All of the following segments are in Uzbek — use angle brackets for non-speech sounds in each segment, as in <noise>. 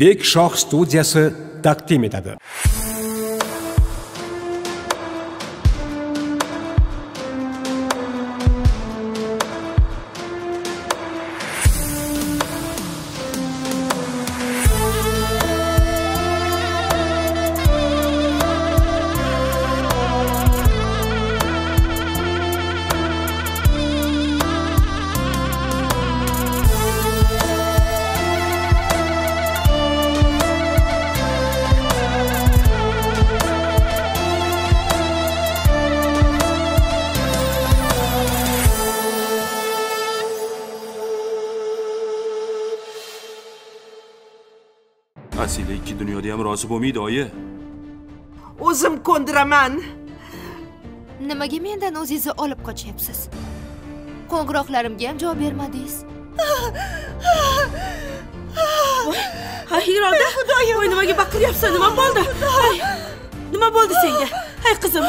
bek shoh studiyasi taqdim etadi. Rozi bo'lmaydi oyi o'zim ko'ndiraman nimaga mendan o'zingizni olib qochyapsiz? Qo'ng'iroqlarimga ham javob bermadingiz. Ha iroda voy nimaga baqiryapsan nima bo'ldi? Nima bo'ldi senga? Hay qizim.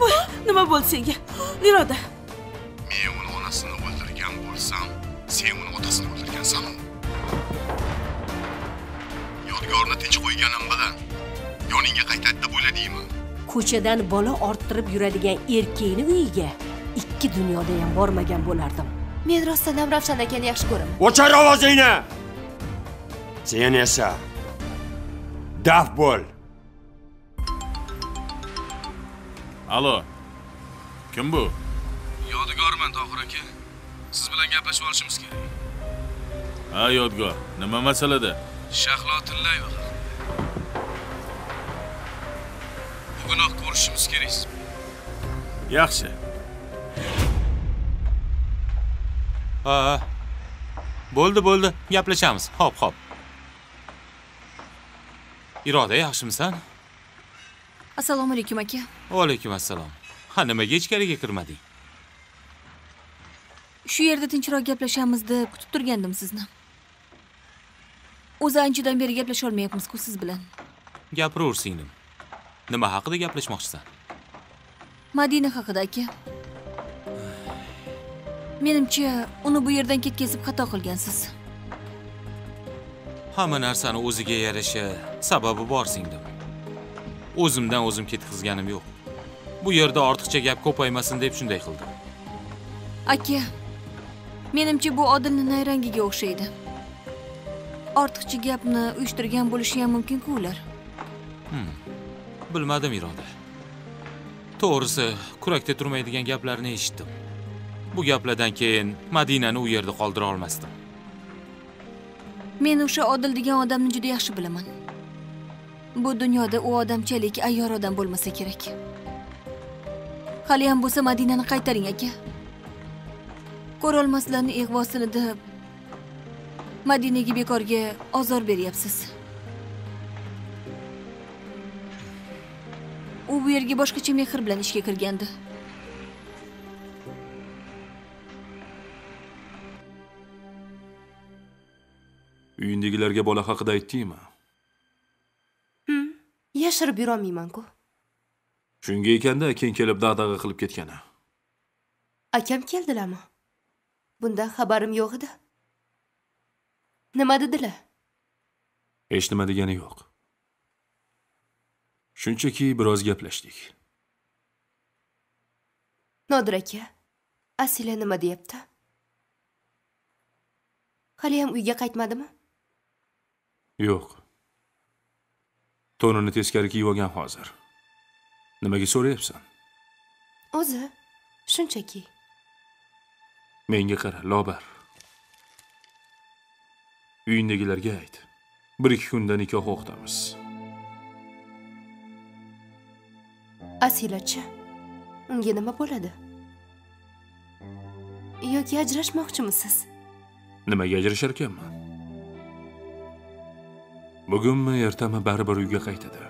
Voy nima bo'ldi senga? Iroda ko'chadan bola orttirib yuradigan erkakni uyiga ikki dunyoda ham bormagan bo'lardim. Men rostdan ham ravshan akani yaxshi ko'raman. O'chir ovozingni sen esa daf bo'l. Alo kim bu? Yodgorman tohir aka. Siz bilan gaplashib olishimiz kerak. Ha yodgor. Nima masalada? Shahlo tillayeva bugunoq ko'rishimiz kerak. Yaxshi. Ha bo'ldi bo'ldi. Gaplashamiz. Hop hop. Iroda yaxshimisan? Assalomu alaykum aka. Vaalaykum assalom. Ha nimaga ichkariga kirmading? Shu yerda tinchroq gaplashamiz deb kutib turgandim sizni. O'zi anchadan beri gaplasholmayapmiz-ku siz bilan. Gapiravur singlim nima haqida gaplashmoqchisan? Madina haqida aka. Menimcha uni bu yerdan ketkazib xato qilgansiz. Hamma narsani o'ziga yarasha sababi bor singlim o'zimdan o'zim ketkazganim yo'q. Bu yerda ortiqcha gap ko'paymasin deb shunday qildim. Aka menimcha bu odilni nayrangiga o'xshaydi. Ortiqcha gapni uyushtirgan bo'lishi ham mumkin-ku ular bilmadim iroda to'g'risi kurakda turmaydigan gaplarni eshitdim. Bu gaplardan keyin madinani u yerda qoldira olmasdim. Men o'sha odil degan odamni juda yaxshi bilaman. Bu dunyoda u odamchalik ayyor odam bo'lmasa kerak. Haliyam bo'lsa madinani qaytaring aka. Ko'rolmaslarni ig'vosini deb madinaga bekorga ozor beryapsiz. U bu yerga boshqacha mehr bilan ishga kirgandi. Uyingdagilarga bola haqida aytdingmi? Yashirib yurolmayman-ku shunga ekanda akang kelib dag'dag'a qilib ketgani. Akam keldilarmi? Bundan xabarim yo'q edi. Nima dedilar? Hech nima degani yo'q shunchaki biroz gaplashdik. Nodir aka asila nima deyapti? Haliyam uyga qaytmadimi? Yo'q. To'nini teskari kiyib olgan hozir. Nimaga so'rayapsan? O'zi shunchaki. Menga qara lobar. Uyingdagilarga ayt. Bir ikki kunda nikoh o'qitamiz asilachi unga nima bo'ladi? Yoki ajrashmoqchimisiz? Nimaga ajrashar ekanman? Bugunmi ertami baribir uyga qaytadi.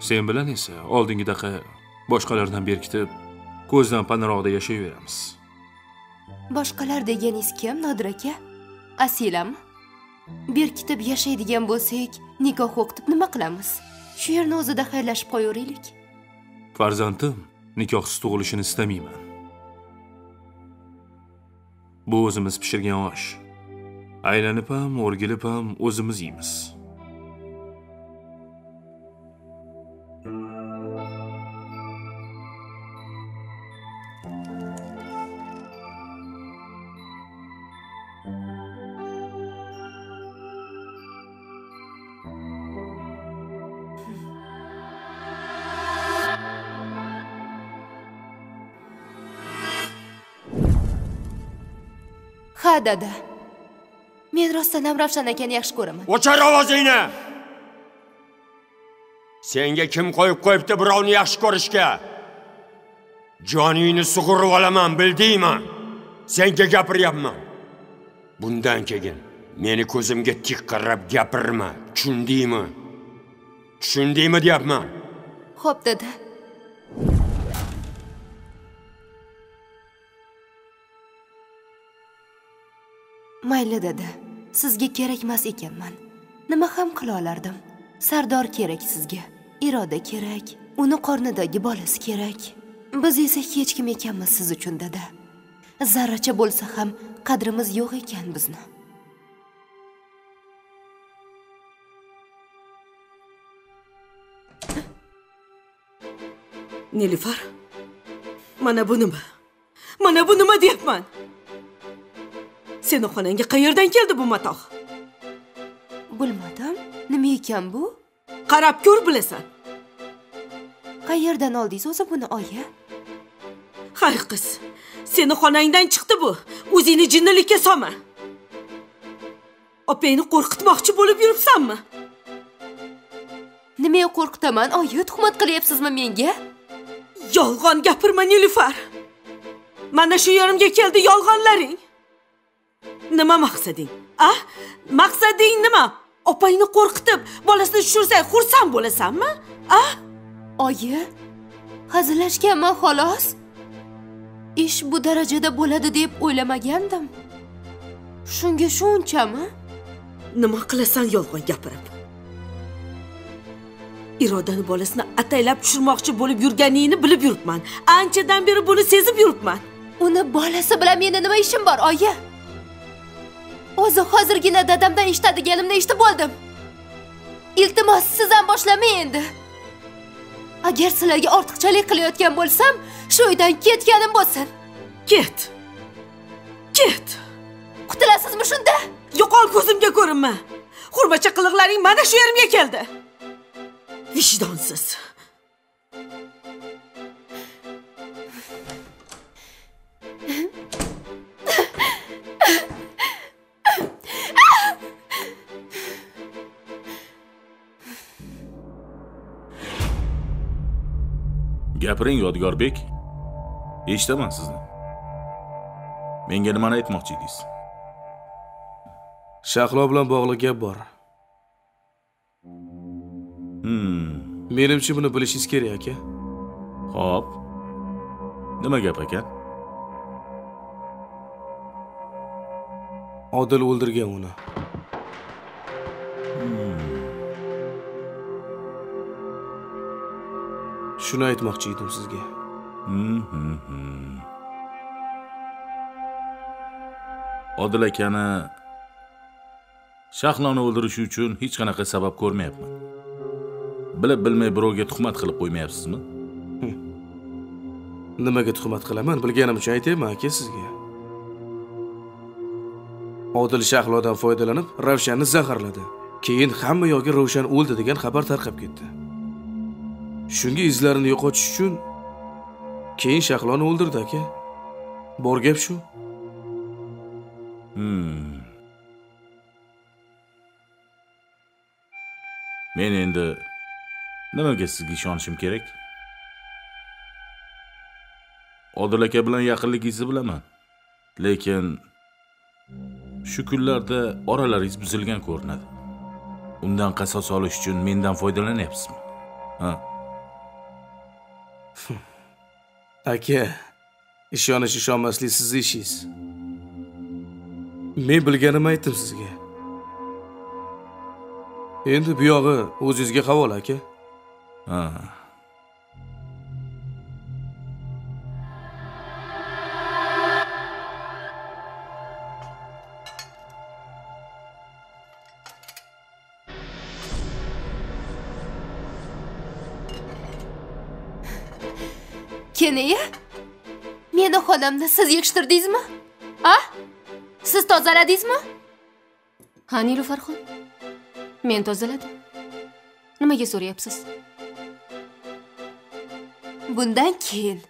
Sen bilan esa oldingidaqa boshqalardan berkitib ko'zdan panaroqda yashayveramiz. Boshqalar deganingiz kim nodir aka? Asilami berkitib yashaydigan bo'lsak nikoh o'qitib nima qilamiz? Shu yerni o'zida xayrlashib qo'yaveraylik farzandim nikohsiz tug'ilishini istamayman. Bu o'zimiz pishirgan osh. Aylanib ham o'rgilib ham o'zimiz yeymiz. Dada men rostdan ham ravshan akani yaxshi ko'raman. O'chir ovozingni! Senga kim qo'yib qo'yibdi birovni yaxshi ko'rishga? Joningni sug'urib olaman bildingmi? Senga gapiryapman. Bundan keyin meni ko'zimga tik qarab gapirma tushundingmi? Tushundingmi deyapman. Xo'p dada mayli dedi. Sizga kerakmas ekanman. Nima ham qila olardim? Sardor kerak sizga. Iroda kerak. Uni qornidagi bolasi kerak. Biz esa hech kim ekanmiz siz uchun dedi. Zarracha bo'lsa ham qadrimiz yo'q ekan bizni. Nilufar mana bu nima? Mana bu nima deyapman? Seni xonangga qayerdan keldi bu matoh? Bilmadim. Nima ekan bu? Qarab ko'r bilasan. Qayerdan oldingiz o'zi buni oyi? Hay qiz seni xonangdan chiqdi bu. O'zingni jinnilikka solma opangni qo'rqitmoqchi bo'lib yuribsanmi? Nimaga qo'rqitaman? Oyi tuhmat qilyapsizmi menga? Yolg'on gapirma nilufar. Mana shu yerimga keldi yolg'onlaring nima maqsading? A? Maqsading nima? Opangni qo'rqitib bolasini tushirsang xursand bo'lasanmi? A? Oyi hazillashganman xolos? Ish bu darajada bo'ladi deb o'ylamagandim. Shunga shunchami? Nima qilasan yolg'on gapirib? Irodani bolasini ataylab tushirmoqchi bo'lib yurganingni bilib yuribman. Anchadan beri buni sezib yuribman. Uni bolasi bilan meni nima ishim bor oyi o'zi hozirgina dadamdan eshitadiganimni eshitib oldim iltimos siz ham boshlamang endi. Agar sizlarga ortiqchalik qilayotgan bo'lsam shu uydan ketganim bo'lsin. Ket. Ket. Qutulasizmi shunda? Yo'qol ko'zimga ko'rinma. Xurmacha qiliqlaring mana shu yerimga keldi. Vijdonsiz gapiring yodgorbek. Eshitaman sizni. Menga nimani aytmoqchi edingiz? Shahlo bilan bog'liq gap bor. Hmm. Menimcha buni bilishingiz kerak aka. Xo'p. Nima gap ekan? odil o'ldirgan uni shuni aytmoqchi edim sizga. Odil akani Shahloni o'ldirish uchun hech qanaqa sabab ko'rmayapman. Bilib bilmay birovga tuhmat qilib qo'ymayapsizmi? <laughs> nimaga tuhmat qilaman bilganim uchun aytyapman aka sizga. Odil shahlodan foydalanib ravshanni zaharladi. Keyin hamma yoqga ravshan o'ldi degan xabar tarqab ketdi shunga izlarini yo'qotish uchun keyin shahloni o'ldirdi aka bor gap shu Hmm. Men endi nimaga sizga ishonishim kerak? Odil aka bilan yaqinligingizni bilaman. Lekin shu kunlarda oralaringiz buzilgan ko'rinadi. Undan qasos olish uchun mendan foydalanyapsizmi? Ha? Aka ishonish ishonmaslik sizni ishingiz men bilganimni aytdim sizga. Endi bu yog'i o'zingizga havola aka. Ha. Kenaya meni xonamni siz yig'ishtirdingizmi a? Siz tozaladingizmi? Ha nilufarxon men tozaladim. Nimaga so'rayapsiz? Bundan keyin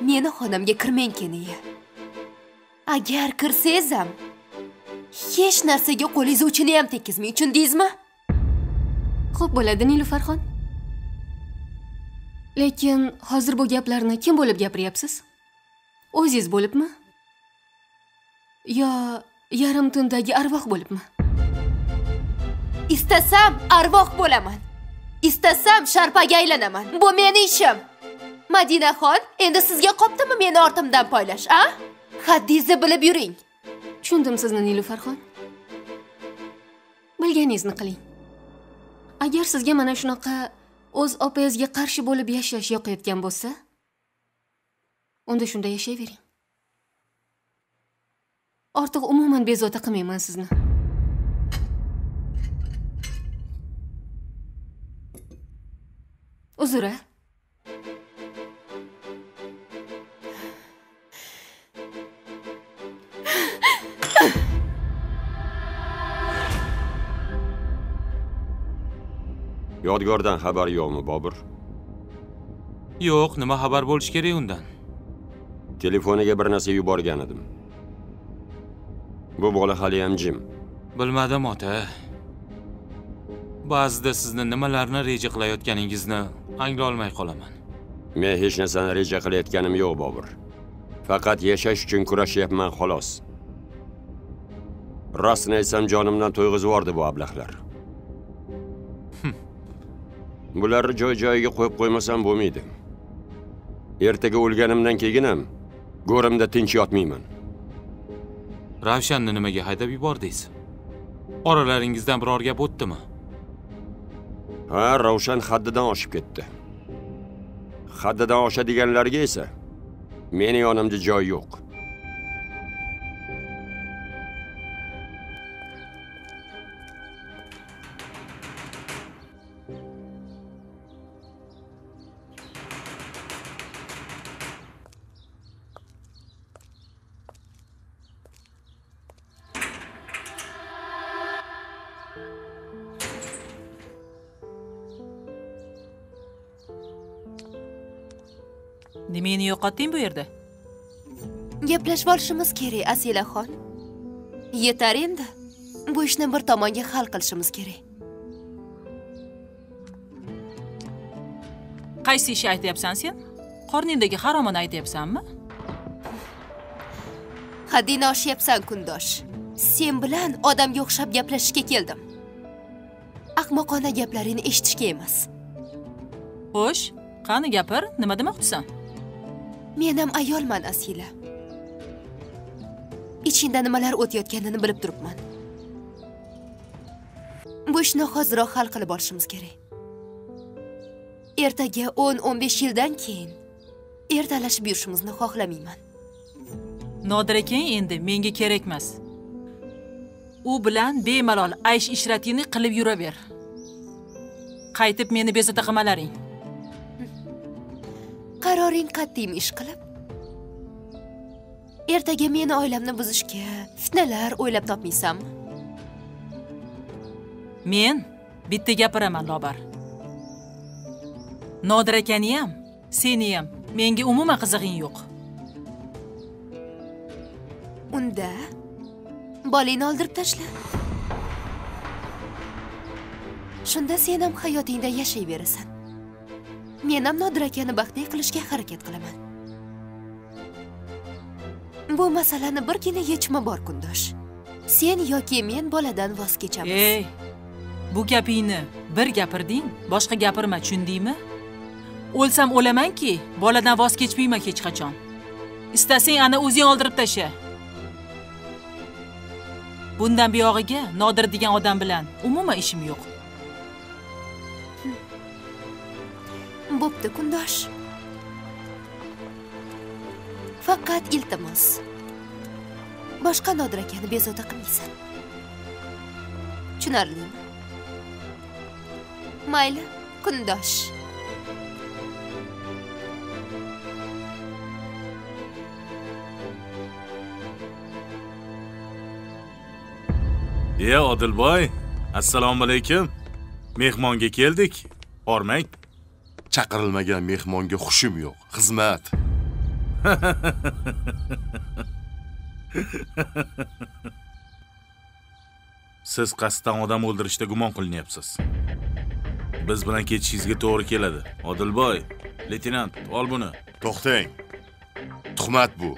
meni xonamga kirmang keniya agar kirsangiz ham hech narsaga qo'lingiz uchini ham tekkizmang tushundingizmi? Xo'p bo'ladi nilufarxon lekin hozir bu gaplarni kim bo'lib gapiryapsiz? O'zingiz bo'libmi? Yo yarim tundagi arvoh bo'libmi? Istasam arvoh bo'laman. Istasam sharpaga aylanaman. Bu meni ishim. Madinaxon endi sizga qoptimi meni ortimdan poylash a? Haddingizni bilib yuring. Tushundim sizni nilufarxon bilganingizni qiling. Agar sizga mana shunaqa o'z opangizga qarshi bo'lib yashash yoqayotgan bo'lsa unda shunda yashayvering. Ortiq umuman bezovta qilmayman sizni. Uzr a yodgordan xabar yo'qmi bobur? Yo'q nima xabar bo'lishi kerak undan? Telefoniga bir narsa yuborgan edim. Bu bola haliyam jim. Bilmadim ota. Ba'zida sizni nimalarni reja qilayotganingizni anglolmay qolaman. Men hech narsani reja qilayotganim yo'q bobur. Faqat yashash uchun kurashyapman xolos. Rostini aytsam jonimdan to'yg'izib yubordi bu ablahlar bularni joy joyiga qo'yib qo'ymasam bo'lmaydi. Ertaga o'lganimdan keyin ham go'rimda tinch yotmayman. Ravshanni nimaga haydab yubordingiz oralaringizdan biror gap o'tdimi? Ha ravshan haddidan oshib ketdi. Haddidan oshadiganlarga esa meni yonimda joy yo'q yo'qotding bu yerda? Gaplashib olishimiz kerak asilaxon yetar endi. Bu ishni bir tomonga hal qilishimiz kerak. Qaysi ishni aytyapsan sen? Qorningdagi haromini aytyapsanmi? Haddingni oshyapsan kundosh. Sen bilan odamga o'xshab gaplashishga keldim. Ahmoqona gaplaringni eshitishga emas. Xo'sh qani gapir? Nima demoqchisan men ham ayolman asila. Ichingda nimalar o'tayotganini bilib turibman. Bu ishni hoziroq hal qilib olishimiz kerak. Ertaga o'n o'n besh yildan keyin ertalashib yurishimizni xohlamayman. Nodir akang endi menga kerak emas. U bilan bemalol aysh ishratingni qilib yuraver. Qaytib meni bezovta qilmalaring. Qaroring qat'iymi ish qilib ertaga meni oilamni buzishga fitnalar o'ylab topmaysanmi men bitta gapiraman lobar. Nodir akani ham seni ham menga umuman qizig'ing yo'q. Unda bolangni oldirib tashla. Shunda sen ham hayotingda yashayverasan men ham nodir akani baxtli qilishga harakat qilaman. Bu masalani birgina yechimi bor kundosh. Sen yoki men boladan voz kechamiz. Ey bu gapingni bir gapirding boshqa gapirma tushundingmi? O'lsam o'lamanki boladan voz kechmayman hech qachon. Istasang ana o'zing oldirib tasha. Bundan buyog'iga nodir degan odam bilan umuman ishim yo'q. Bo'pti kundosh. Faqat iltimos. Boshqa nodir akani bezovta qilmaysan. Tushunarlimi? Mayli kundosh. Iya odilboy assalomu alaykum. Mehmonga keldik. Bormang chaqirilmagan mehmonga hushim yo'q. Xizmat. <laughs> Siz qasddan odam o'ldirishda gumon qilinyapsiz. Biz bilan ketishingizga to'g'ri keladi. Odilboy leytenant ol buni. To'xtang. Tuhmat bu.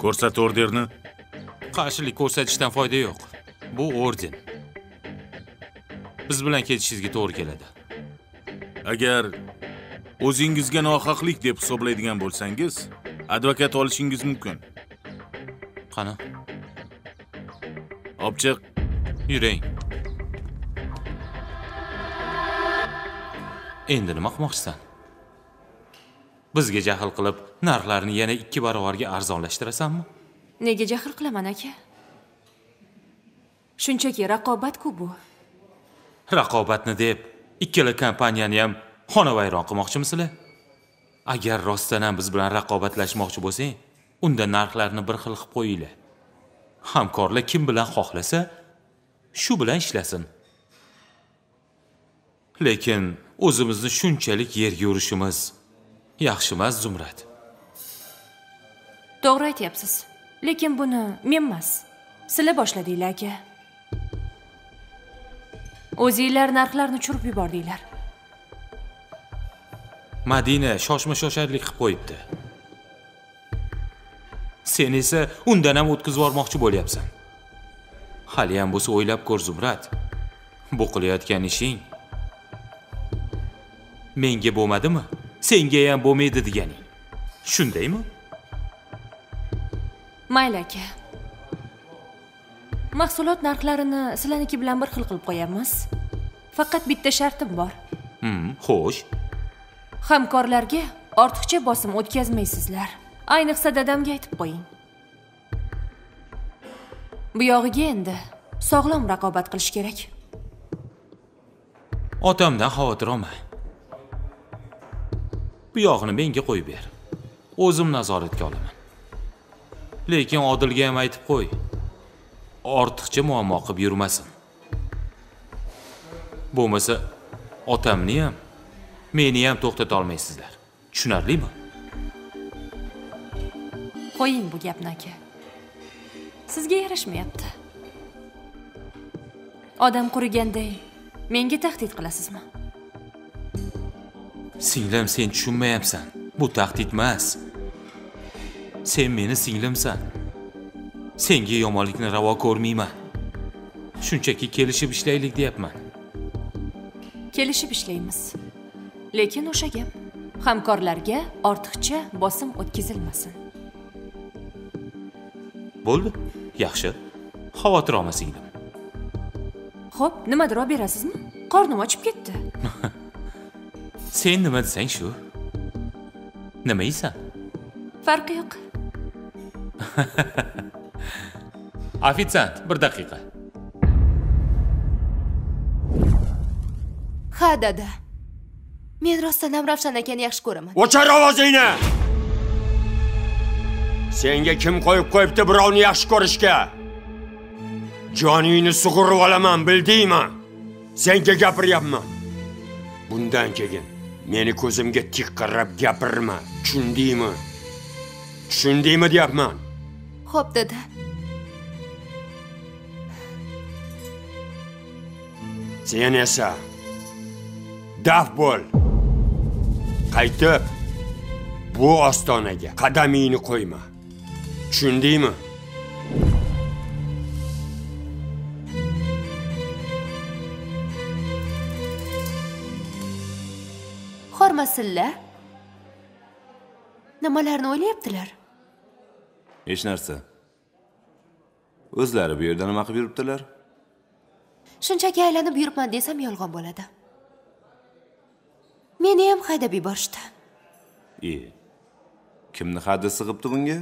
Ko'rsat orderni. Qarshilik ko'rsatishdan foyda yo'q. Bu orden. Biz bilan ketishingizga to'g'ri keladi agar o'zingizga nohaqlik deb hisoblaydigan bo'lsangiz advokat olishingiz mumkin. Qani? Olib chiq yuring endi nima qilmoqchisan? Bizga jahl qilib narxlarni yana ikki barobarga arzonlashtirasanmi nega jahl qilaman aka? Shunchaki raqobat-ku bu. Raqobatni deb ikkala kompaniyani ham xonavayron qilmoqchimisizlar agar rostdan ham biz bilan raqobatlashmoqchi bo'lsang unda narxlarni bir xil qilib qo'yinglar. Hamkorlar kim bilan xohlasa shu bilan ishlasin. Lekin o'zimizni shunchalik yerga urishimiz yaxshi emas zumrad. To'g'ri aytyapsiz. Lekin buni men emas sizlar boshladinglar aka. O'zinglar narxlarni tushirib yubordinglar madina shoshma shosharlik qilib qo'yibdi. Sen esa undan ham o'tkazib yubormoqchi bo'lyapsan. Haliyam bo'lsa o'ylab ko'r zumrad. Bu qilayotgan ishing menga bo'lmadimi? Senga ham bo'lmaydi deganing. Shundaymi? Mayli aka mahsulot narxlarini sizlarniki bilan bir xil qilib qo'yamiz. Faqat bitta shartim bor. Hmm, xo'sh. Hamkorlarga ortiqcha bosim o'tkazmaysizlar. Ayniqsa dadamga aytib qo'ying. Bu yog'iga endi sog'lom raqobat qilish kerak. Otamdan xavotir olma. Bu yog'ini menga qo'yib ber. O'zim nazoratga olaman. Lekin odilga ham aytib qo'y ortiqcha muammo qilib yurmasin. Bo'lmasa otamni ham meni ham to'xtata olmaysizlar. Tushunarlimi? Qo'ying bu gapni aka. Sizga yarashmayapti. Odam quriganday menga tahdid qilasizmi? Singlim sen tushunmayapsan. Bu tahdid emas. Sen meni singlimsan senga yomonlikni ravo ko'rmayman. Shunchaki kelishib ishlaylik deyapman. Kelishib ishlaymiz. Lekin o'sha gap hamkorlarga ortiqcha bosim o'tkazilmasin. Bo'ldi. Yaxshi. Xavotir olma singlim xo'p nimadir olib berasizmi? Qornim ochib ketdi. <laughs> Sen nima desang shu? Nima yeysan? Farqi yo'q <laughs> ofitsiant bir daqiqa. Ha dada. Men rostdan ham ravshan akani yaxshi ko'raman. O'char ovozingni! Senga kim qo'yib qo'yibdi birovni yaxshi ko'rishga? Joningni sug'urib olaman bildingmi? Senga gapiryapman. Bundan keyin meni ko'zimga tik qarab gapirma tushundingmi? Tushundingmi deyapman. Xo'p dada sen esa daf bo'l. Qaytib bu ostonaga. Qadamingni qo'yma. Tushundingmi? Hormasinlar nimalarni o'ylayaptilar? Hech narsa. O'zlari bu yerda nima qilib yuribdilar shunchaki aylanib yuribman desam yolg'on bo'ladi. Meni ham haydab yuborishdi. E kimni haddi sig'ibdi bunga?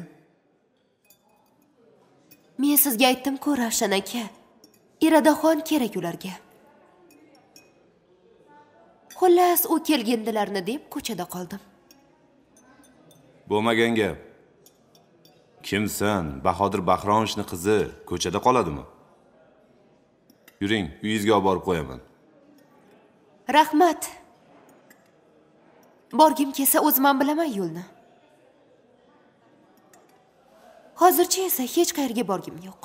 Men sizga aytdim-ku ravshan aka iradaxon kerak ularga. Xullas u kelgindilarni deb ko'chada qoldim. Bo'lmagan gap. Kimsan? Bahodir bahronovichni qizi ko'chada qoladimi yuring uyingizga olib borib qo'yaman. Rahmat. Borgim kelsa o'zim ham bilaman yo'lni. Hozircha esa hech qayerga borgim yo'q.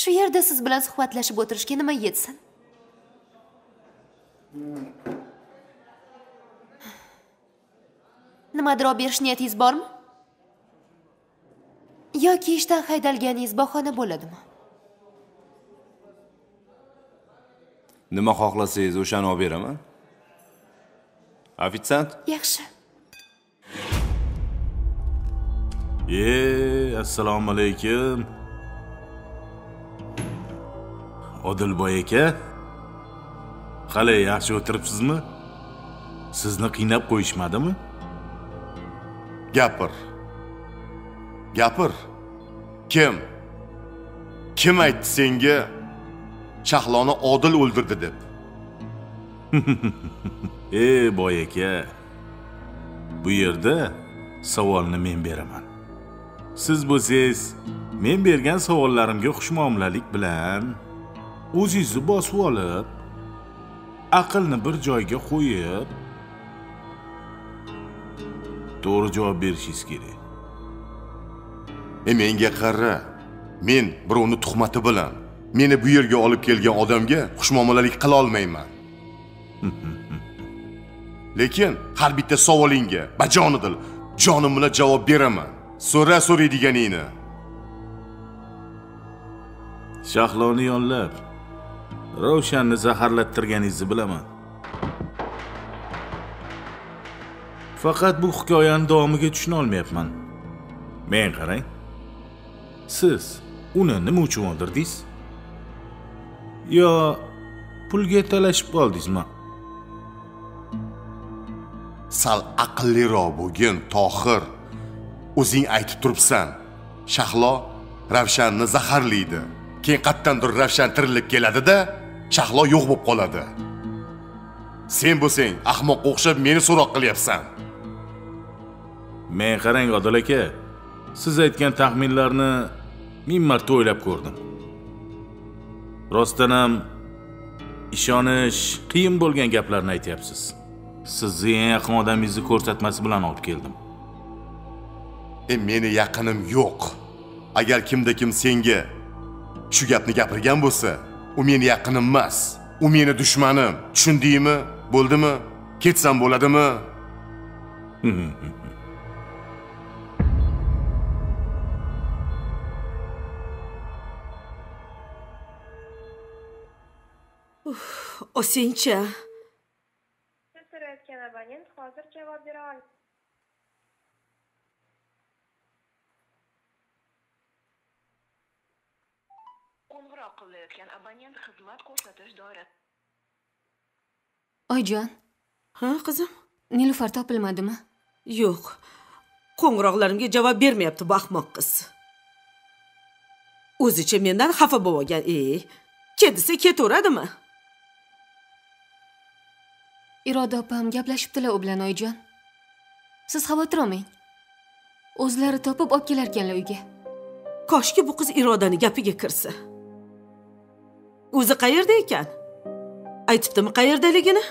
Shu yerda siz bilan suhbatlashib o'tirishga nima yetsin? Nimadir olib berish niyatingiz bormi? Yoki ishdan haydalganingiz bahona bo'ladimi? Nima xohlasangiz o'shani olib beraman. Ofitsiant? Yaxshi. E assalomu alaykum odilboy aka qalay yaxshi o'tiribsizmi? Sizni qiynab qo'yishmadimi? Gapir gapir. Kim? Kim aytdi senga shahloni odil o'ldirdi deb? <laughs> E boy aka bu yerda savolni men beraman. Siz bo'lsangiz men bergan savollarimga xushmuomalalik bilan o'zingizni bosib olib aqlni bir joyga qo'yib to'g'ri javob berishingiz kerak. E menga qara. Men birovni tuhmati bilan meni bu yerga olib kelgan odamga xushmuomalalik qila olmayman. <laughs> Lekin har bitta savolingga bajonidil jonim bilan javob beraman. So'ra so'raydiganingni. Shahloni yonlab ravshanni zaharlattirganingizni bilaman. Faqat bu hikoyani davomiga tushuna olmayapman. Men qarang. Siz uni nima uchun o'ldirdingiz? Yo pulga talashib qoldingizmi? Sal aqlliroq bo'lgin tohir. O'zing aytib turibsan shahlo ravshanni zaharlaydi keyin qayerdandir ravshan tirilib keladida shahlo yo'q bo'lib qoladi. Sen bo'lsang ahmoqqa o'xshab meni so'roq qilyapsan. Men qarang odil aka siz aytgan taxminlarni ming marta o'ylab ko'rdim. Rostdan ham ishonish qiyin bo'lgan gaplarni aytyapsiz. Sizni eng yaqin odamingizni ko'rsatmasi bilan olib keldim. E meni yaqinim yo'q. Agar kimda kim senga shu gapni gapirgan bo'lsa u meni yaqinim emas. U meni dushmanim. Tushundingmi? Bo'ldimi? Ketsam bo'ladimi osingchi siz so'rayotgan abonent hozir javob bera olmaydi qo'ng'iroq qilayotgan abonent xizmat ko'rsatish doirasida oyijon ha qizim? Nilufar topilmadimi? Yo'q. Qo'ng'iroqlarimga javob bermayapti bu ahmoq qiz. O'zicha mendan xafa bo'lib olgan e ket desa ketaveradimi iroda opam gaplashibdilar u bilan oyijon. Siz xavotir olmang o'zlari topib olib kelarkanlar uyga. Koshki bu qiz irodani gapiga kirsa. O'zi qayerda ekan? Aytibdimi qayerdaligini?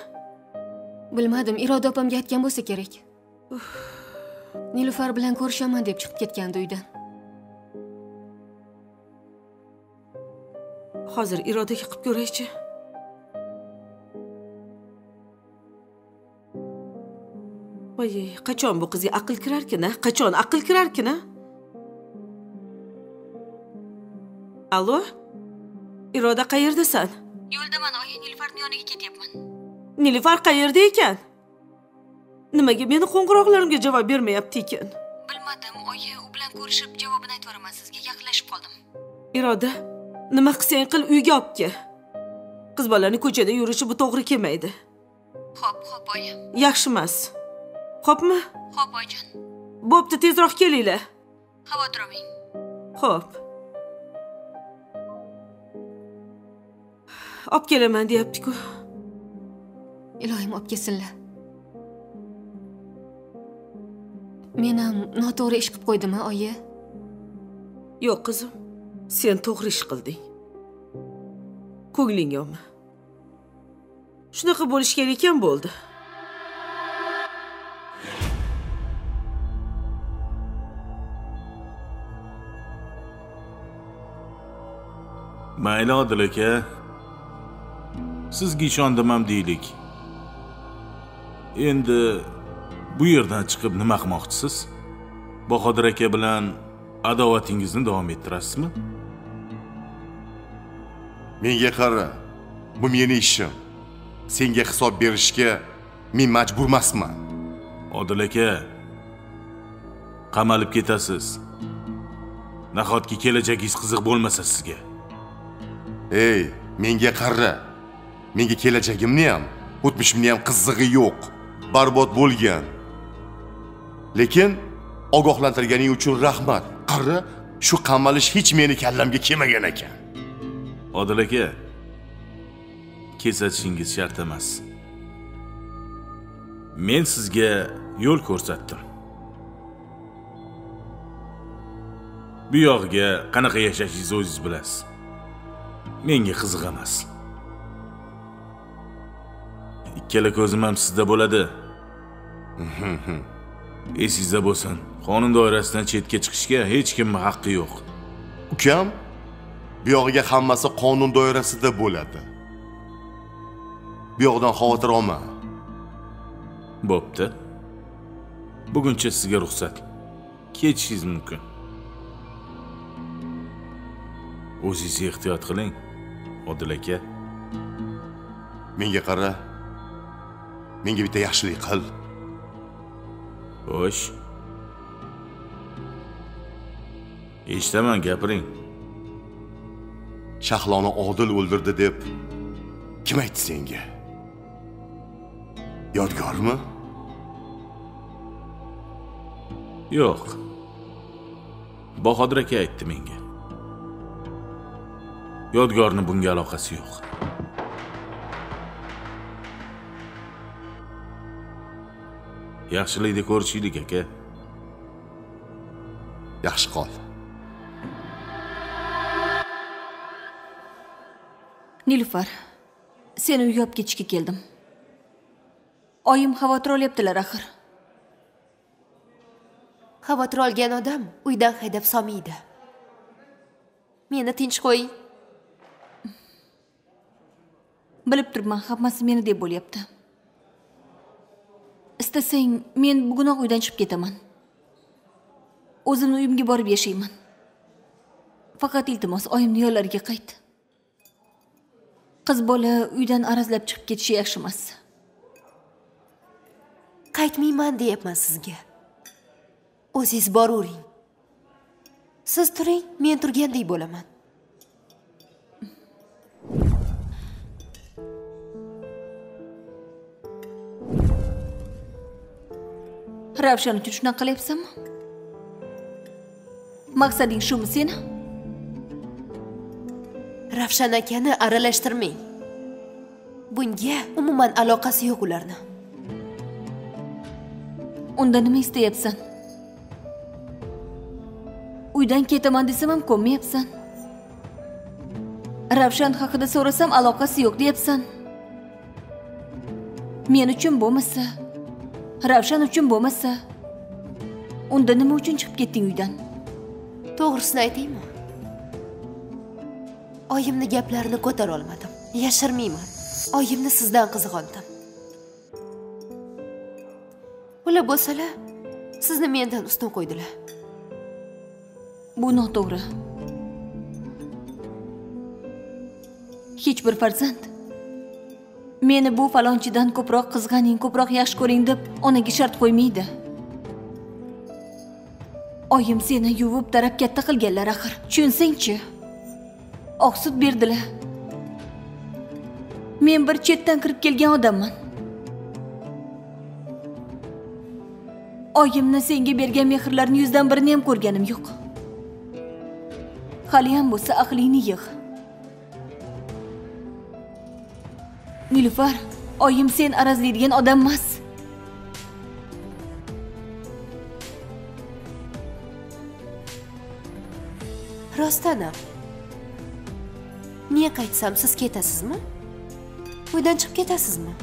Bilmadim iroda opamga aytgan bo'lsa kerak. Nilufar bilan ko'rishaman deb chiqib ketgandi uydan. Hozir irodaga qilib ko'raychi voy qachon bu qizga aql kirarkin a qachon aql kirarkin a allo iroda qayerdasan yo'ldaman oyi nilfarni yoniga ketyapman. Nilufar qayerda ekan? Nimaga meni qo'ng'iroqlarimga javob bermayapti ekan? Bilmadim oyi u bilan ko'rishib javobini aytvoraman sizga yaqinlashib qoldim. Iroda nima qilsang qil uyga olib kel qiz bolani ko'chada yurishi bu to'g'ri kelmaydi. Ho'p ho'p oyi. Yaxshi emas xo'pmi ho'p oyijon bo'pti tezroq kelinglar xavotir olmang Xo'p. Olib kelaman deyapti-ku. ilohim olib kelsinlar men ham noto'g'ri ish qilib qo'ydimmi oyi Yo'q qizim. Sen to'g'ri ish qilding. Ko'ngling yonma. Shunaqa bo'lish kerak ekan bo'ldi. Mayli odil aka. Sizga ishondim ham deylik. Endi bu yerdan chiqib nima qilmoqchisiz? Bahodir aka bilan adovatingizni davom ettirasizmi? Menga qara bu meni ishim. Senga hisob berishga men majburmasman. Odil aka qamalib ketasiz. Nahotki kelajagingiz qiziq bo'lmasa sizga ey menga qara menga kelajagimni ham o'tmishimni ham qizig'i yo'q. Barbod bo'lgan. Lekin ogohlantirganing uchun rahmat. Qara shu qamalish hech meni kallamga kelmagan ekan. Odil aka kesatishingiz shart emas. Men sizga yo'l ko'rsatdim. Bu yog'iga qanaqa yashashingizni o'zingiz bilasiz. Menga qiziq emas ikkala ko'zim ham sizda bo'ladi. <laughs> Esingizda bo'lsin. Qonun doirasidan chetga chiqishga hech kimni haqqi yo'q. Ukam bu yog'iga hammasi qonun doirasida bo'ladi. Bu yoqdan xavotir olma. Bo'pti. Buguncha sizga ruxsat. Ketishingiz mumkin. O'zingiz ehtiyot qiling odil aka menga qara. Menga bitta yaxshilik qil. Xo'sh. Eshitaman gapiring. Shahloni odil o'ldirdi deb kim aytdi senga? Yodgormi? Yo'q. Bahodir aka aytdi menga yodgorni bunga aloqasi yo'q. Yaxshilikda ko'rishaylik aka. Yaxshi qol. Nilufar seni uyga olib ketishga keldim oyim xavotir olyaptilar axir. Xavotir olgan odam uydan haydab solmaydi. Meni tinch qo'ying bilib turibman hammasi meni deb bo'lyapti. Istasang men bugunoq uydan chiqib ketaman. O'zimni uyimga borib yashayman. Faqat iltimos oyimni yonlariga qayt. Qiz bola uydan arazlab chiqib ketishi yaxshi emas. Qaytmayman deyapman sizga. O'zingiz boravering siz turing men turgandek bo'laman. Ravshan uchun shunaqa qilyapsanmi? Maqsading shumi seni? Ravshan akani aralashtirmang. Bunga umuman aloqasi yo'q ularni. Unda nima istayapsan? Uydan ketaman desam ham ko'nmayapsan. Ravshan haqida so'rasam aloqasi yo'q deyapsan. Men uchun bo'lmasa ravshan uchun bo'lmasa unda nima uchun chiqib ketding uydan? To'g'risini aytaymi? Oyimni gaplarini ko'tara olmadim. Yashirmayman. Oyimni sizdan qizg'ondim. Ular bo'lsalar sizni mendan ustun qo'ydilar. Bu noto'g'ri. Hech bir farzand meni bu falonchidan ko'proq qizg'aning ko'proq yaxshi ko'ring deb onaga shart qo'ymaydi. Oyim seni yuvib tarab katta qilganlar axir. Tushunsangchi oq sut berdilar. Men bir chetdan kirib kelgan odamman. Oyimni senga bergan mehrlarni yuzdan birini ham ko'rganim yo'q. Haliyam bo'lsa aqlingni yig' nilufar oyim sen arazlaydigan odam emas rostdan ham men qaytsam siz ketasizmi? Uydan chiqib ketasizmi?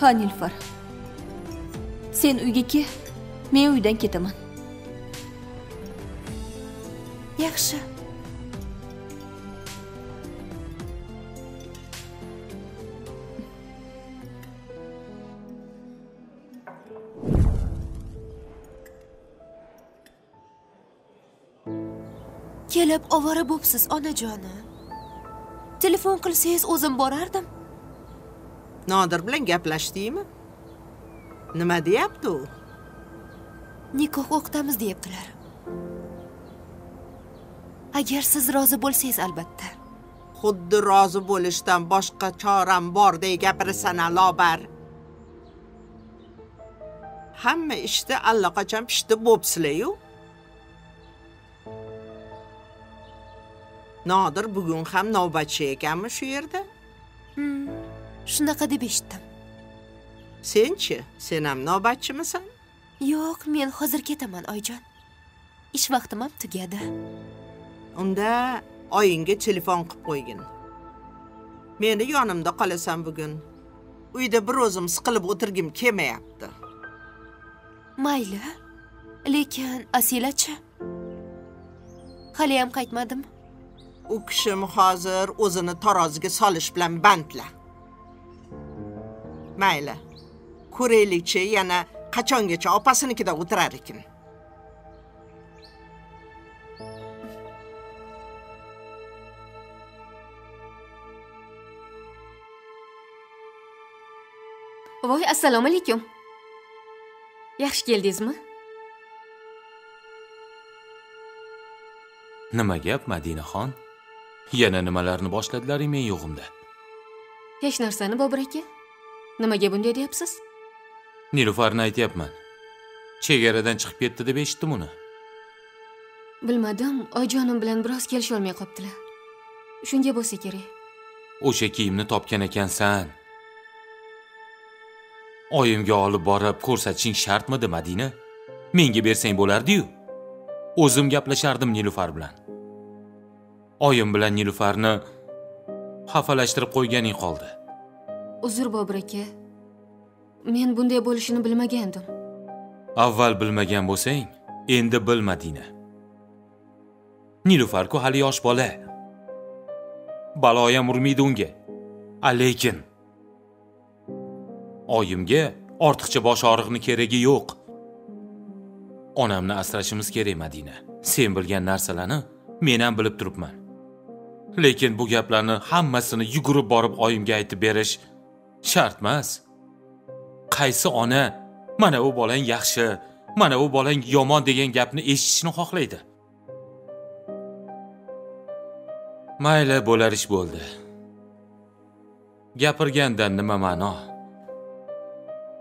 Ha nilufar. Sen uyga kel men uydan ketaman. Yaxshi kelib ovora bo'psiz onajonim. Telefon qilsangiz o'zim borardim. Nodir bilan gaplashdingmi? Nima deyapti u? Nikoh o'qitamiz deyaptilar. Agar siz rozi bo'lsangiz albatta. Xuddi rozi bo'lishdan boshqa choram borday gapirasan lobar hamma ishda allaqachon pishdi bo'psizlar-yu nodir bugun ham navbatchi ekanmi shu yerda? Hmm, shunaqa deb eshitdim. Senchi sen ham navbatchimisan? Yo'q men hozir ketaman oyijon ish vaqtim ham tugadi. Unda oyingga telefon qilib qo'ygin. Meni yonimda qolasan bugun. Uyda bir o'zim siqilib o'tirgim kelmayapti. Mayli lekin asilachi haliyam qaytmadimi u kishim hozir o'zini taroziga solish bilan bandla mayli ko'raylikchi yana qachongacha opasinikida o'tirar ekan. Voy assalomu alaykum. Yaxshi keldingizmi? Nima gap madinaxon yana nimalarni boshladilaring men yo'g'imda? Hech narsani bobur aka. Nimaga bunday deyapsiz? Nilufarni aytyapman. Chegaradan chiqib ketdi deb eshitdim uni. Bilmadim oyijonim bilan biroz kelisholmay qolibdilar shunga bo'lsa kerak. O'sha kiyimni topgan ekansan. Oyimga olib borib ko'rsatishing shartmidi madina? Menga bersang bo'lardi-yu. O'zim gaplashardim nilufar bilan oyim bilan nilufarni xafalashtirib qo'yganing qoldi. Uzr bobur aka. Men bunday bo'lishini bilmagandim. Avval bilmagan bo'lsang endi bil madina nilufarku hali yosh bola. Baloyam urmaydi unga. A lekin oyimga ortiqcha bosh og'riqni keragi yo'q. Onamni asrashimiz kerak madina. Sen bilgan narsalarni men ham bilib turibman lekin bu gaplarni hammasini yugurib borib oyimga aytib berish shart emas qaysi ona mana u bolang yaxshi mana u bolang yomon degan gapni eshitishni xohlaydi. Mayli bo'lar ish bo'ldi. Gapirgandan nima ma'no?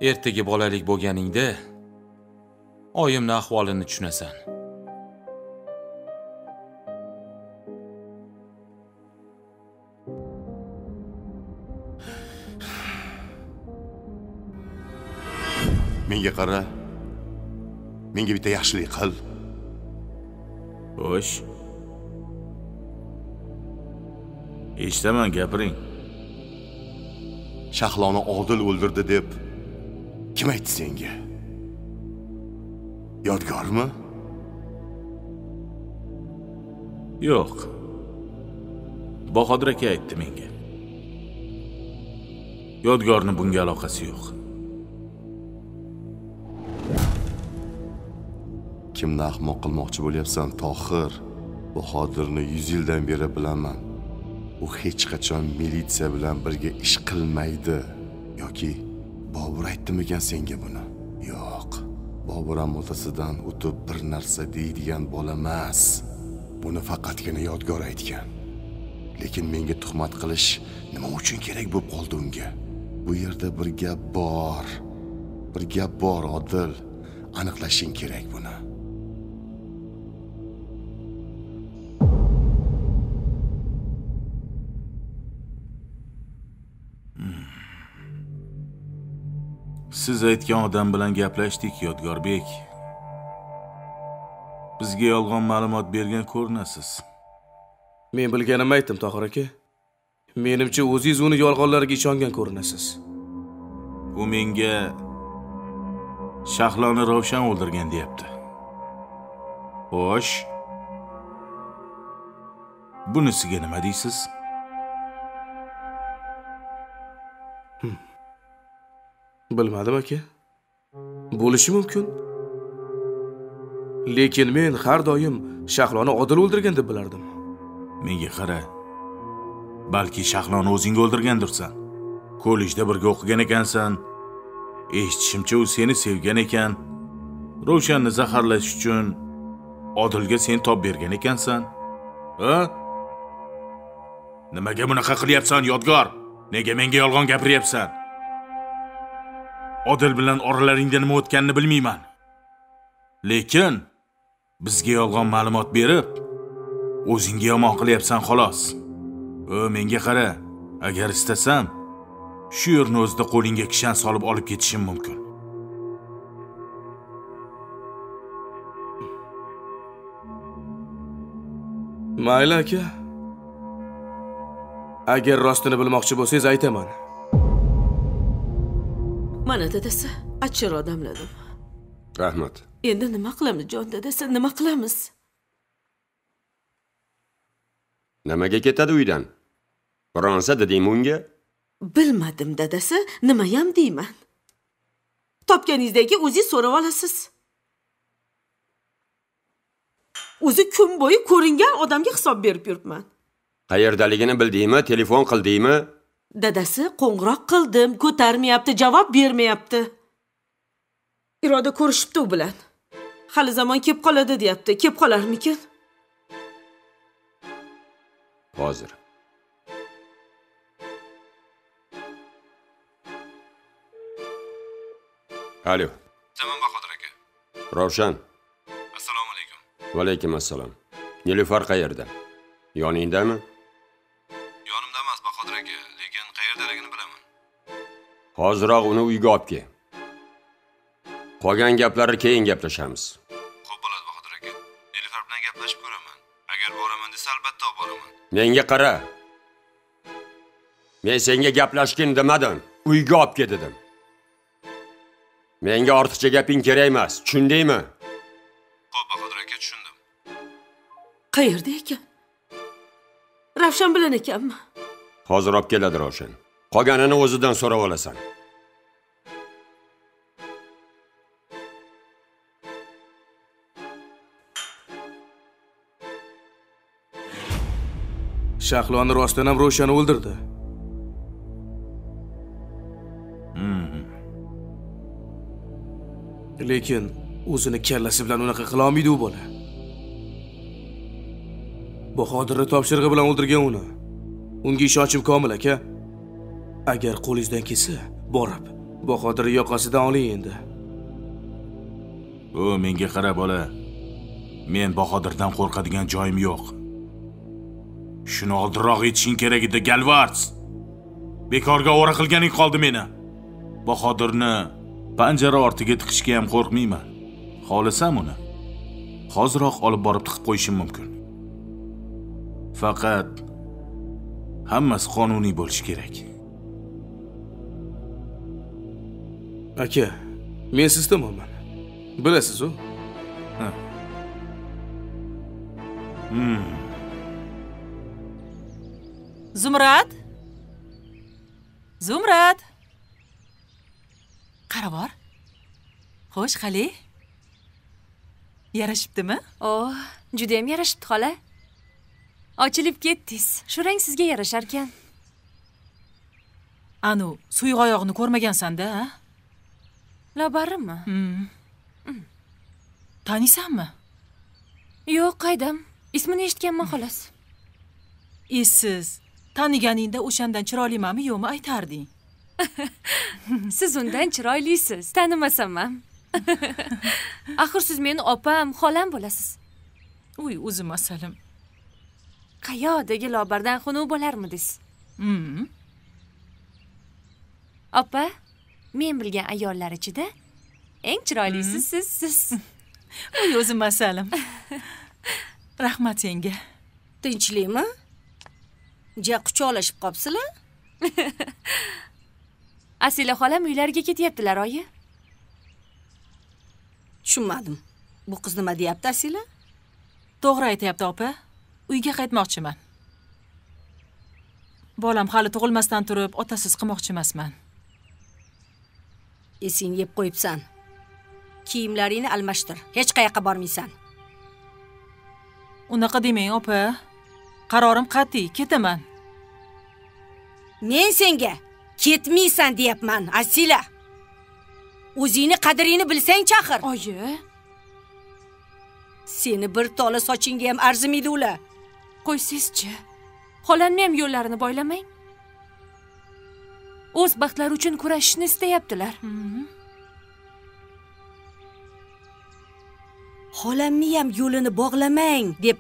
Ertaga bolalik bo'lganingda oyimni ahvolini tushunasan. Menga qara. Menga bitta yaxshilik qil. Xo'sh. Eshitaman gapiring. Shahloni odil o'ldirdi deb kim aytdi senga? Yodgormi? Yo'q. Bahodir aka aytdi menga. Yodgorni bunga aloqasi yo'q kimni ahmoq qilmoqchi bo'lyapsan tohir. Bahodirni yuz yildan beri bilaman. U hech qachon militsiya bilan birga ish qilmaydi. Yoki bobur aytdimikan senga buni? Yo'q. Bobur ham otasidan o'tib bir narsa deydigan bola emas. Buni faqatgina yodgor aytgan. Lekin menga tuhmat qilish nima uchun kerak bo'lib qoldi unga? Bu yerda bir gap bor. Bir gap bor odil. Aniqlashing kerak buni. Siz aytgan odam bilan gaplashdik yodgorbek. Bizga yolg'on ma'lumot bergan ko'rinasiz. Men bilganimni aytdim tohir aka. Menimcha o'zingiz uni yolg'onlariga ishongan ko'rinasiz. U menga shahloni ravshan o'ldirgan deyapti. Xo'sh. Bunisiga nima deysiz bilmadim aka bo'lishi mumkin. Lekin men har doim shahloni odil o'ldirgan deb bilardim. Menga qara. Balki shahloni o'zing o'ldirgandirsan kollejda birga o'qigan ekansan. Eshitishimcha u seni sevgan ekan. Rovshanni zaharlash uchun odilga sen top bergan ekansan. A nimaga bunaqa qilyapsan yodgor? Nega menga yolg'on gapiryapsan? Odil bilan oralaringda nima o'tganini bilmayman. Lekin bizga yolg'on ma'lumot berib o'zingga yomon qilyapsan xolos. O menga qara agar istasam shu yerni o'zida qo'lingga kishan solib olib ketishim mumkin. Mayli aka. Agar rostini bilmoqchi bo'lsangiz aytaman. Mana dadasi achchiq odamladim. Rahmat. Endi nima qilamiz jon dadasi nima qilamiz? Nimaga ketadi uydan? Bironsa dedingmi unga? Bilmadim dadasi nimayam deyman. Topganingizdagi o'zingiz so'rab olasiz. O'zi kun bo'yi ko'ringan odamga hisob berib yuribman. Qayerdaligini bildingmi telefon qildingmi dadasi qo'ng'iroq qildim ko'tarmayapti javob bermayapti. Iroda ko'rishibdi u bilan. Hali zamon kelib qoladi deyapti. Kelib qolarmikin? Hozir. Alo. Tamom bahodir aka. Ravshan. Assalomu alaykum. Va alaykum assalom nilufar qayerda? Yoningdami hoziroq uni uyga olib kel qolgan gaplarni keyin gaplashamiz. Xo'p bo'ladi bahodir aka. Nilufar bilan gaplashib ko'raman. Agar boraman desa albatta olib boraman. Menga qara. Men senga gaplashgin demadim. Uyga olib kel dedim. Menga ortiqcha gaping kerak emas tushundingmi? Xo'p bahodir aka tushundim. Qayerda ekan ravshan bilan ekanmi? Hozir olib keladi ravshan qolganini o'zidan so'rab olasan. Shahloni rostdan ham ro'shani o'ldirdi lekin o'zini kallasi bilan unaqa qila olmaydi u bola. Bahodirni topshirig'i bilan o'ldirgan uni. Unga ishonchim komil aka agar qo'lingizdan kelsa borib bahodir yoqasidan oling endi. O menga qara bola men bahodirdan qo'rqadigan joyim yo'q. Shuni oldinroq aytishing kerak edi galvars bekorga o'ra qilganing qoldi meni. Bahodirni panjara ortiga tiqishga ham qo'rqmayman. Xohlasam uni hoziroq olib borib tiqib qo'yishim mumkin. Faqat hammasi qonuniy bo'lishi kerak. Aka men siz tomonman. Bilasiz-ku Hmm. zumrad? Zumrad? Qara bor xo'sh qali yarashibdimi? Oh judayam yarashibdi xola. Ochilib ketdingiz. Shu rang sizga yarasharkan. Anu suyuq oyog'ini ko'rmagansan-da a? lobarrimi Hmm. taniysanmi yo'q qaydam. Ismini eshitganman xolos. Essiz taniganingda o'shandan chiroylimanmi yo'qmi aytarding. <laughs> Siz undan chiroylisiz. Tanimasam ham <laughs> axir siz meni opam xolam bo'lasiz. Uy o'zim masalim qayoqdagi lobardan xunuk bo'larmidingiz? Hmm. opa men bilgan ayollar ichida eng chiroylisi siz siz <laughs> uy o'zim masalim. Rahmat senga tinchlikmi? Ja quchoqlashib qolibsizlar <laughs> asila xolam uylariga ketyaptilar oyi. Tushunmadim. Bu qiz nima deyapti asila? To'g'ri aytyapti opa. Uyga qaytmoqchiman. Bolam hali tug'ilmasdan turib otasiz qilmoqchi emasman esingni yeb qo'yibsan. Kiyimlaringni almashtir. Hech qayoqqa bormaysan. Unaqa demang opa. Qarorim qat'iy ketaman. Men senga ketmaysan deyapman asila. O'zingni qadringni bilsang chaqir. Oyi. Seni bir tola sochingga ham arzimaydi ular? Qo'ysangizchi xolamni ham yo'llarini boylamang o'z baxtlari uchun kurashishni istayaptilar. Xolamni ham yo'lini bog'lamang deb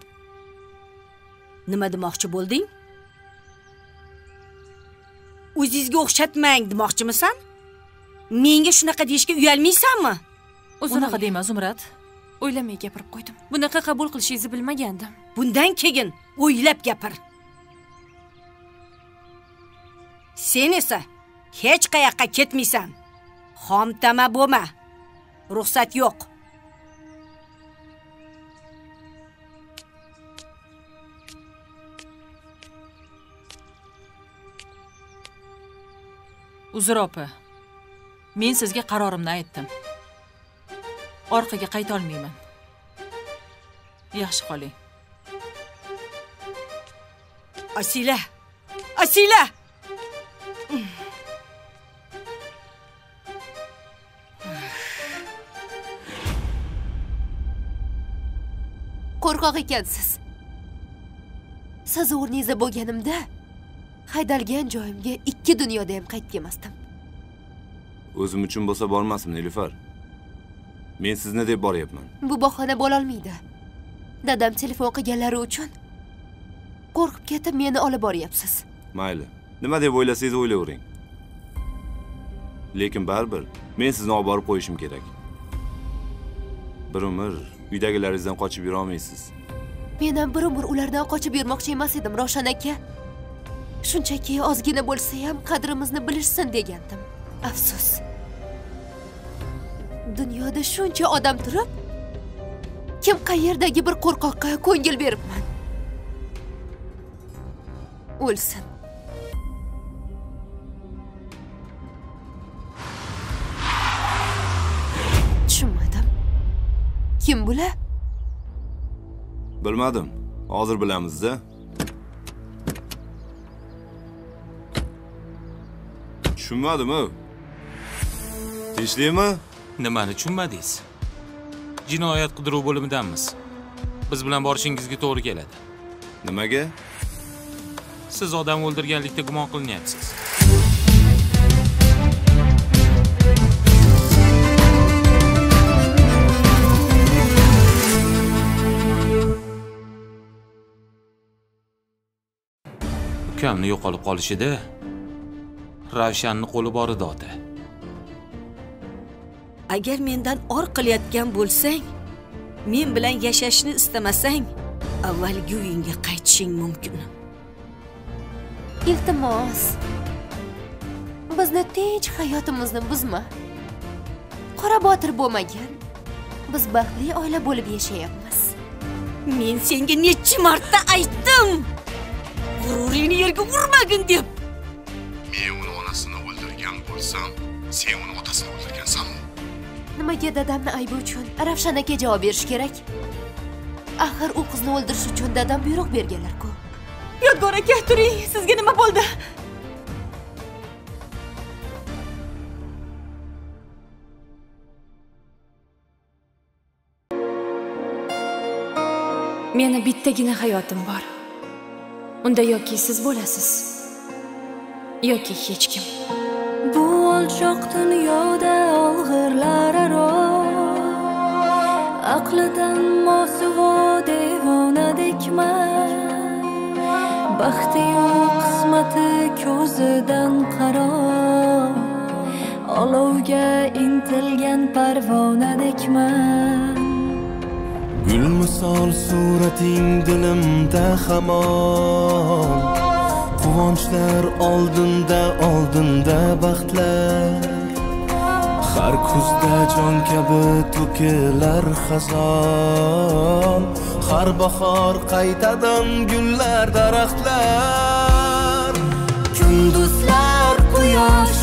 nima demoqchi bo'lding? O'zingizga o'xshatmang demoqchimisan? Menga shunaqa deyishga uyalmaysanmi? Unaqa dema zumrad o'ylamay gapirib qo'ydim. Bunaqa qabul qilishingizni bilmagandim. Bundan keyin o'ylab gapir. Sen esa hech qayoqqa ketmaysan. Xomtama bo'lma. Ruxsat yo'q. Uzr opa. Men sizga qarorimni aytdim. Orqaga qaytolmayman. Yaxshi qoling. Asila! Asila qo'rqoq ekansiz. Siz o'rningizda bo'lganimda haydalgan joyimga ikki dunyoda ham qaytib kelmasdim. O'zim uchun bo'lsa bormasdim nilufar men sizni deb boryapman. Bu bahona bo'lolmaydi dadam telefon qilganlari uchun qo'rqib ketib meni olib boryapsiz. Mayli. Nima deb o'ylasangiz o'ylayvering lekin baribir men sizni olib borib qo'yishim kerak. Bir umr uydagilaringizdan qochib yurolmaysiz. Men ham bir umr ulardan qochib yurmoqchi emas edim ravshan aka. Shunchaki ozgina bo'lsa ham qadrimizni bilishsin degandim. Afsus. Dunyoda shuncha odam turib kim qayerdagi bir qo'rqoqqa ko'ngil beribman. O'lsin. Kim bular? Bilmadim. Hozir bilamizda tushunmadimi? Tinchlikmi? Nimani tushunmadingiz? Jinoyat qidiruv bo'limidanmiz. Biz bilan borishingizga to'g'ri keladi. Nimaga? Siz odam o'ldirganlikda gumon qilinyapsiz ukamni yo'qolib qolishida ravshanni qo'li bor edi ota. Agar mendan or qilayotgan bo'lsang men bilan yashashni istamasang avvalgi uyingga qaytishing mumkin. Iltimos. Bizni tinch hayotimizni buzma. Qora botir bo'lmagan biz baxtli oila bo'lib yashayapmiz. Men senga necha marta aytdim g'ururingni yerga urmagin deb. Men uni onasini o'ldirgan bo'lsam sen uni otasini o'ldirgansanmi nimaga dadamni aybi uchun ravshan aka javob berish kerak? Axir u qizni o'ldirish uchun dadam buyruq berganlar-ku. Yodgor aka turing sizga nima bo'ldi? Meni bittagina hayotim bor unda yoki siz bo'lasiz. Yoki hech kim. Bu olchoq dunyoda olg'irlar aro. Aqlidan mosuvo devonadekman baxtiyu qismati ko'zidan qaro. Olovga intilgan parvonadekman gul misol surating dilimda hamon. Quvonchlar oldinda oldinda baxtlar. Har kuzda jon kabi to'kilar xazon. Har bahor qaytadan gullar daraxtlar. Kunduzlar quyosh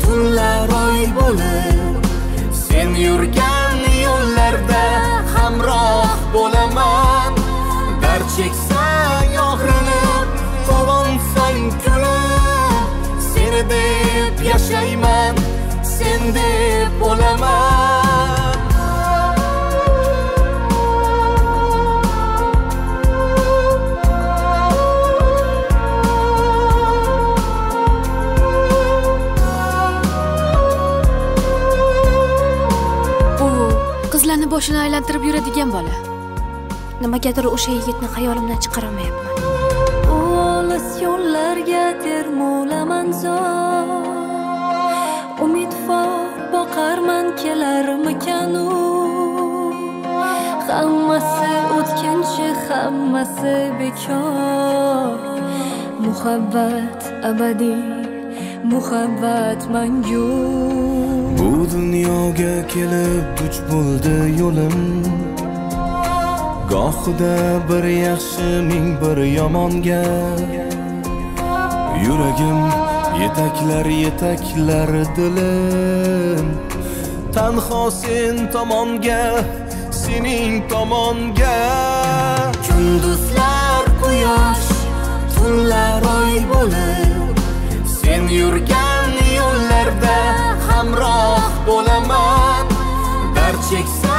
tunlar oy bo'lib. Sen yurgan bo'laman. Dard cheksang og'rinib quvonsang kulib seni deb yashayman sen deb o'laman qizlarni boshini aylantirib yuradigan bola. Nimagadir o'sha yigitni xayolimdan chiqarolmayapman u olis yo'llarga termulaman zor. Umid for boqarman kelarmikan u? Hammasi o'tkinchi hammasi bekor. Muhabbat abadiy muhabbat mangu. Bu dunyoga kelib duch bo'ldi yo'lim Gohida bir yaxshi ming bir yomonga. Yuragim yetaklar yetaklar dilim. Tanho sen tomonga sening tomonga. Kunduzlar quyosh tunlar oy bo'lib. Sen yurgan yo'llarda hamroh bo'laman. Dard cheksa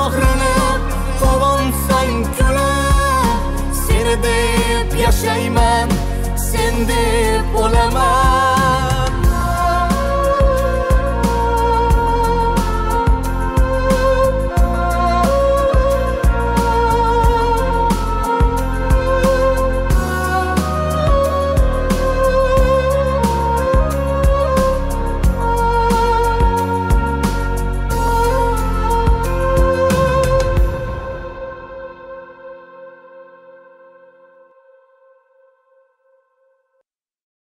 og'rinib deb yashayman sen deb o'laman